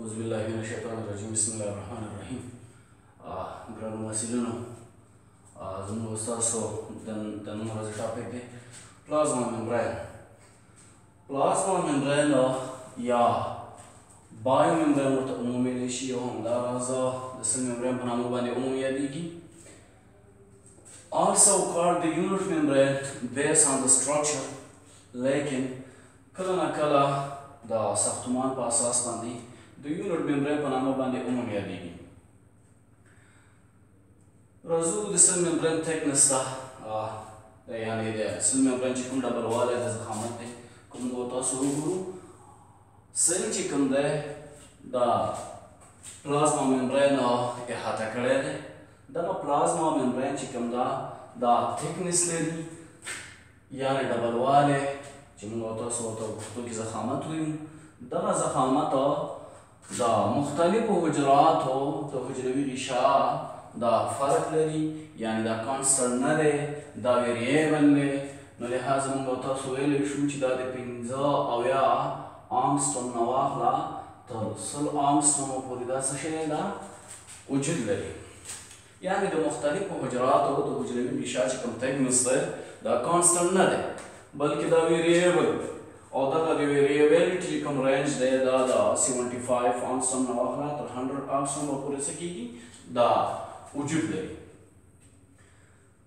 اعوذ بالله من الشیطان الرجیم بسم الله الرحمن الرحیم ګرانو محصلینو زموږ استادو د نن ورځې ټاپک دی پلازما ممبرین پلازما ممبرین یا بایو ممبرین ورته عمومي ویلی شي او همداراز د سل ممبرین په نامه باندې عموم یادېږي آلسو کالډ د یونټ ممبرین بیس آن د سټرکچر لیکن کله نا کله د ساختمان په اساس باندې د یونټ ممبرین په نامه باندې هم یادېږي راځو د سل ممبرین تکنس ته یعنې د سل ممبرین چې کوم ډبلوالی د ضخامت دی کوم تاسو وګورو سل چې کوم دی دا پلازما ممبرین احاطه کړی دی دغه پلازما ممبرین چې کوم دا دا تکنس لري یعنی ډبلواله چې موږ تاسو ورته پښتو کې زخامت وایو دغه زخامت دا مختلفو حجراتو د حجروي غشا دا فرق لري یعنی دا کانسټنټ نه دی دا ویریبل دی نو لهذا مونږ او تاسو ویلی شو چې دا د پنځه اویا آنګسټرم نه واخله تر سل آنګسټرمو پورې دا څه شی ده وجود لري یعنې د مختلفو حجراتو د حجروي غشا چې کوم تګنس دی دا کانسټنټ نه دی بلکې دا ویریبل دی او دغه د ویریبیلیټي چې کوم رینج دی دا د 75 آنګسټرم نه واخله تر 100 آنګسټرم به پورې څه کېږي دا وجود لري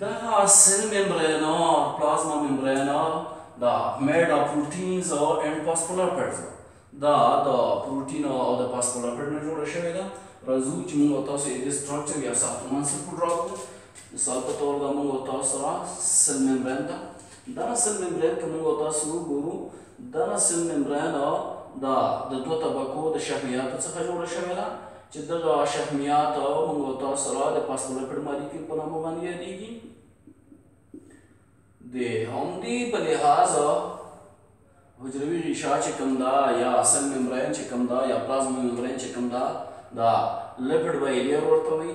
دغه سل ممبرینه اور پلازما ممبرینه دا میډ آف پروټینز او اینډ پاسپولپیډز دا د پروټینو او د پاسپولپیډ نه جوړه شوې ده راځو چې موږ تاسو یې د سټرکچر یا ساختمان سره پوډرا کوو مثال په تور دا موږ تاسو سره سل ممبرین ده دغه سل ممبرین که موږ او تاسو وګورو، دغه سل ممبرین دا د دوه طبقو د شحمیاتو څخه جوړه شوې ده، چې دغه شحمیات موږ او تاسو سره د پاسپولکړ مالیکیول په نامه باندې یادیږي. د همدې په لحاظ حجروي غیشا چې کوم ده یا سل ممبرین چې کوم ده یا پلازما ممبرین چې کوم ده دا لپډ بایلیر ورته وایي.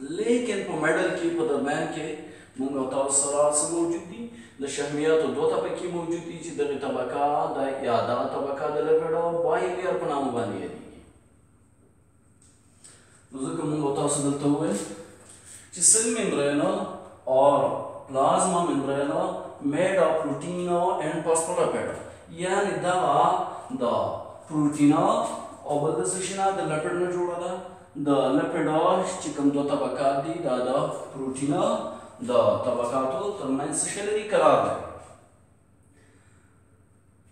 ليکن په مډل کې په درميان کې مونږ او تاسو سره څه موجود دي د شهمياتو دوه طبقې موجود دي چې دغه طبقه د یا دغه طبقه د لپډ او بای لیر په نامه باندې یادېږي نو ځکه موږ او تاسو دلته وویل چې سل ممبرین اور پلازما ممبرین میډ اف پروتین اینډ فاسفولپیډ یعنی دا دا پروتین او بل د سشنا د لپډ نه جوړه ده د لپډار چې کوم دوه طبقات دي دا د پروټینو د طبقاتو ترمنځ څه شی لري قرار لري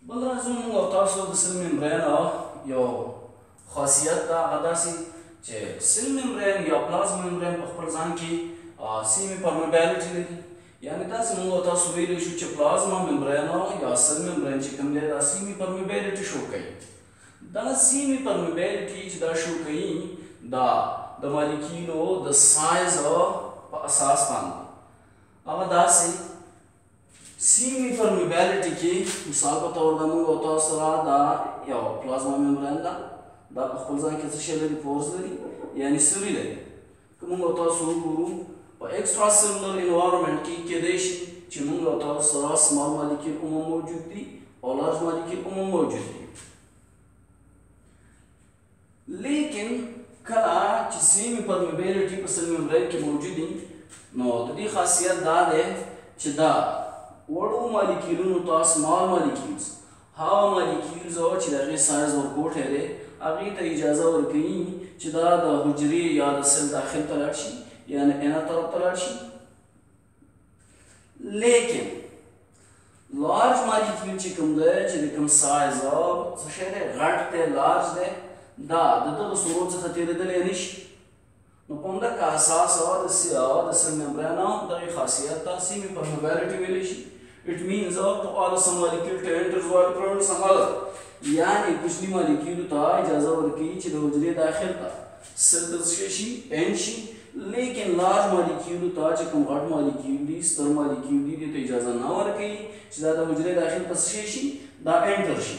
بل راز موږ او تاسو د سل ممبرین یو خاصیت دا هغه داسې چې سل ممبرین یا پلازما ممبرین په خپل ځان کې سیمي پرمیبیلیټي لري یعنی داسې موږ او تاسو ویلی شو چې پلازما ممبرین یا سل ممبرین چې کوم دی دا سیمي پرمیبیلیټي شو کوي دا سیمې پر مبیل کی چې دا شو کوي دا د مالیکیلو د سایز په اساس باندې هغه داسې سیمې پر مبیلټي کې مثال په تور دا موږ او تاسو سره دا یو پلازما ممبرین ده دا په خپل ځان کې څه شی لري پورز لري یعنی سوري لري که موږ او تاسو وګورو په ايکسټرا سيلولر انوائرمنټ کې کېدای شي چې موږ او تاسو سره سمال ماليکيول هم موجود دي او لارج ماليکيول هم موجود دي لیکن کله چې سیمي پرمیبیلیټي په سل ممبرین کې موجودي نو د دې خاصیت دا دی چې دا وړو مالیکیولونو ته سمال مالیکیولز هغه مالیکیولز چې د هغې سایز ورکوټی دی هغې ته اجازه ورکوي چې دا د حجرې یا د سل داخل ته لاړ شي یعنې انر طرف ته لاړ شي لیکن لارج مالیکیول چې کوم دی چې د کوم سایز څه شی دی غټ دی لارج دی دا د دغه سرو څخه تېرېدلی نه شي نو په همدغه اساس او د سي او د سل ممبران او دغه خاصیت ته سیمي پرمیبیلیټي ویل شي اټ مینز او ټو آل سم مالیکیول ټو انټر زوال پرونډ سم اذر یعنی کوچنی مالیکیول ته اجازه ورکوي چې د حجرې داخل ته سرکل شي شي ان شي لیکن لارج مالیکیول ته چې کوم غټ مالیکیول دي ستر مالیکیول دي دې ته اجازه نه ورکوي چې دا د حجرې داخل ته شي شي دا انټر شي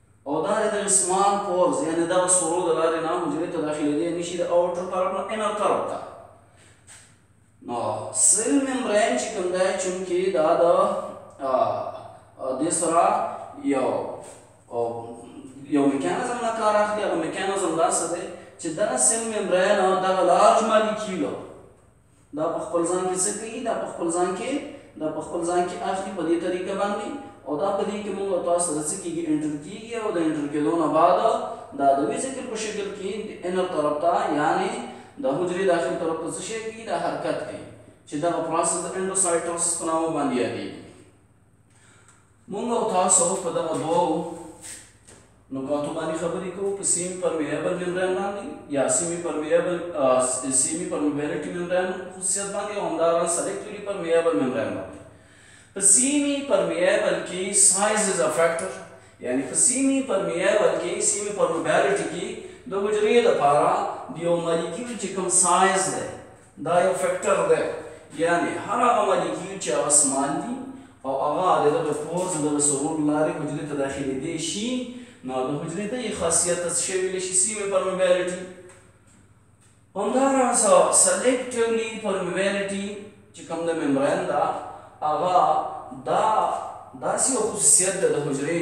او دا د اسمال پورز یعنی دغه سورو د لارې نه حجرې ته داخلېدی نشي د اوټر ترپ نه انر ترپ ته نو سیل ممبرین چې کوم دی چونکې دا د دې سره یو یو میکانیزم نه کار اخلي هغه میکانیزم دا څه دی چې دغه سیل ممبرین دغه لارج مالیکیول دا په خپل ځان کې څه کوي دا په خپل ځان کې دا په خپل ځان کې اخلي په دې طریقه باندې او دا په دې کې موږ او تاسو سره څه کېږي انټر کېږي او د انټر کېدو نه بعد دا د ویزیکل په شکل کې د انر طرف ته یعنې د حجرې داخل طرف ته څه شی کوي دا حرکت کوي چې دغه پروسس د انډوسایټوسس په نامه باندې یادېږي مونږ او تاسو په دغه دوو نکاتو باندې خبرې کوو په سیم پرمیبل ممبران باندې یا سیمی پرمیبل سیمی پرمیبلټی ممبران خصوصیت باندې او همدارنګه سلیکټیولی پرمیبل ممبران باندې په سیمی پرمیبل کې سایز از ا فیکٹر یعنی په سیمی پرمیبل کې سیمی پرمیبلټی کې د حجرې لپاره د یو مالیکیول چې کوم سایز دی دا یو فکټر دی یعنی هر هغه مالیکیول چې هغه سمال دي او هغه د دغه پورز د دغه سرور لارې حجرې ته داخلي دی شي نو د حجرې د خاصیت څه شی ویل شي سیمه پرمیبیلیټي همدارنګ سلیکټیولی پرمیبیلیټي چې کوم د ممبرین دا هغه دا داسې یو خصوصیت ده د حجرې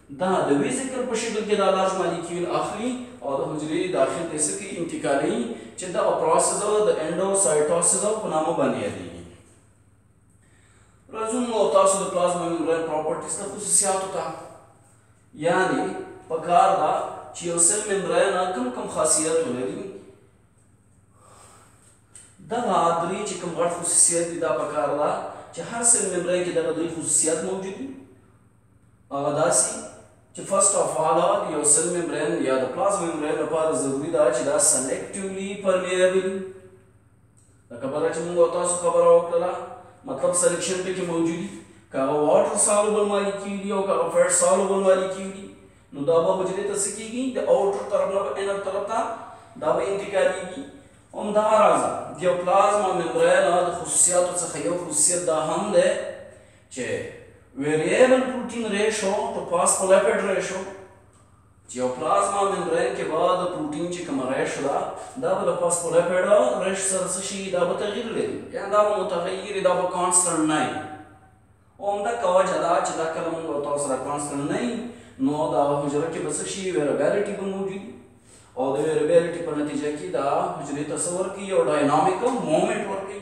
دا د ویزیکل په شکل کې دا لارج مالیکیول اخلي او د حجرې داخل ته څه کوي انتقالوي چې دغه پروسس او د انډو سایټوسس او په نامه باندې یادېږي راځو موږ تاسو د پلازما ممبرین پراپرټیز ته خصوصیاتو ته یعنی په کار دا چې یو سل ممبرین کم کم خاصیت ولري دغه درې چې کوم غټ خصوصیت دي دا په کار دا چې هر سل ممبرین کې دغه درې خصوصیات موجود دي هغه داسي چې فرسټ اف آل د یو سل ممبرین یا د پلازما ممبرین لپاره ضروري ده چې دا سلیکټیولی پرمیبل لکه بره چې موږ تاسو خبره وکړه مطلب سلیکشن پکې موجودي کاغه واټر سالوبل مالیکیول دی او کاغه فیټ سالوبل مالیکیول دی نو دا به حجره ته څه کیږي د اوټر طرف نه به انر طرف ته دا به انتقالیږي هم دا راز د پلازما ممبرین د خصوصیاتو څخه یو خصوصیت دا هم ده چې ویریبل پروټین ریشو ته فاسفولیپیډ ریشو چې یو پلازما ممبرین کې به د پروټین چې کومه ریشو ده دا به د فاسفولیپیډ ریش سره څه شي دا به تغیر لري یا دا به متغیر دا به کانسټنټ نه وي اومده کوجه دا چې دا کله موږ او تاسو سره کانسټنټ نه وي نو دا حجره کې به څه شي ویریبیلیټي به موجود او د ویریبیلیټي په نتیجه کې دا حجرې ته څه ورکوي یو ډاینامیک مومنټ ورکوي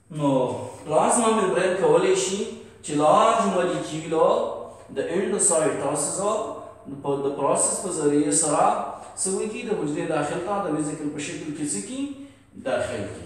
نو پلازما ممبرین کولی شي چې لارج مالیکیولو د انډوسایټوسیزو په د پروسس په ذریعه سره سوي کی د حجرې داخل ته د ویزیکل په شکل کې څه کی داخل کی